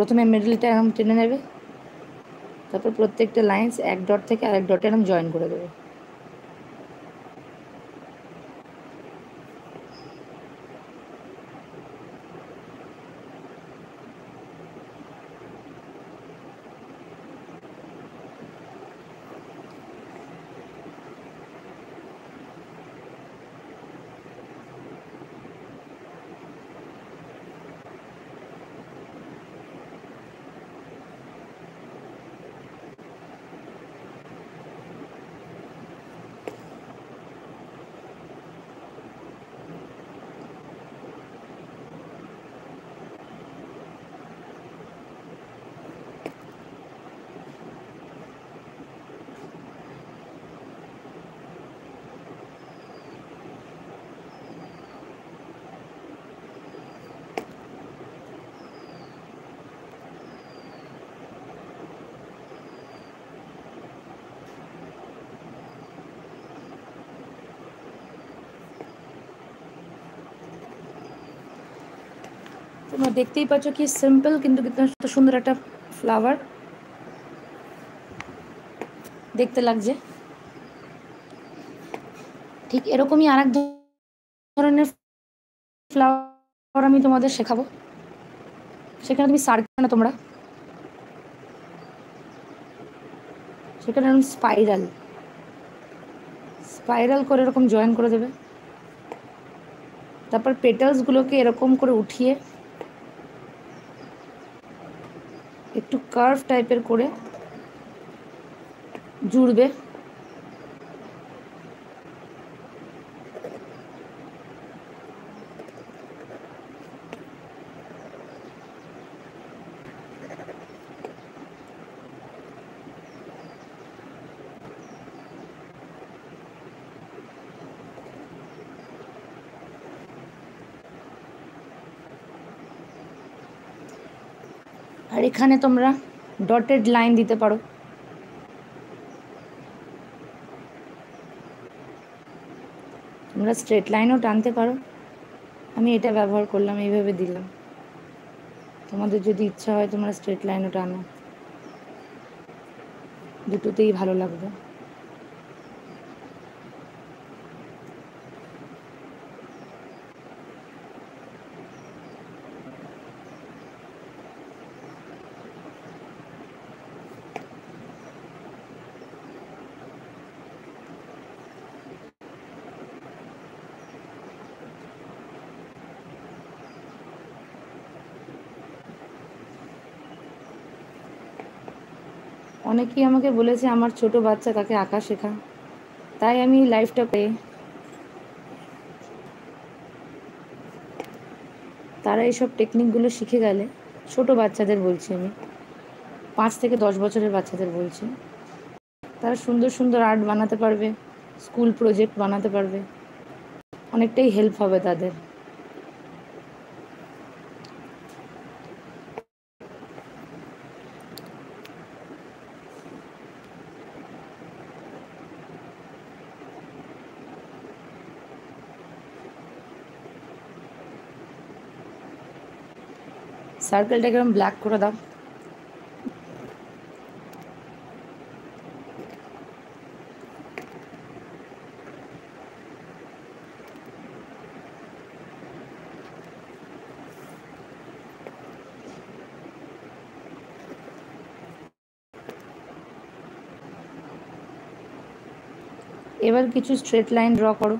প্রথমে মিডলটা এরকম টেনে নেবে, তারপর প্রত্যেকটা লাইন্স এক ডট থেকে আরেক ডটে এরকম জয়েন করে দেবে। তোমরা দেখতেই পাচ্ছ কি সিম্পল কিন্তু কিন্তু সুন্দর একটা ফ্লাওয়ার দেখতে লাগছে। ঠিক এরকমই আর এক ধরনের ফ্লাওয়ার আমি তোমাদের শেখাবো। সেখানে তুমি সার্কেল না তোমরা। সেখানে স্পাইরাল স্পাইরাল করে এরকম জয়েন করে দেবে। তারপর পেটালসগুলোকে এরকম করে উঠিয়ে একটু কার্ভ টাইপের করে জুড়বে। আর এখানে তোমরা ডটেড লাইন দিতে পারো। তোমরা স্ট্রেট লাইনও টানতে পারো। আমি এটা ব্যবহার করলাম, এইভাবে দিলাম। তোমাদের যদি ইচ্ছা হয় তোমরা স্ট্রেট লাইনও টানো। দুটোতেই ভালো লাগবে। অনেকেই আমাকে বলেছে আমার ছোট বাচ্চা তাকে আঁকা শেখা। তাই আমি লাইফটা পেয়ে তারা এইসব টেকনিকগুলো শিখে গেলে ছোট বাচ্চাদের বলছি আমি, পাঁচ থেকে দশ বছরের বাচ্চাদের বলছি। তারা সুন্দর সুন্দর আর্ট বানাতে পারবে স্কুল প্রজেক্ট বানাতে পারবে, অনেকটাই হেল্প হবে তাদের। সার্কেলটাকে এরকম ব্ল্যাক করে দাও। এবার কিছু স্ট্রেট লাইন ড্র করো।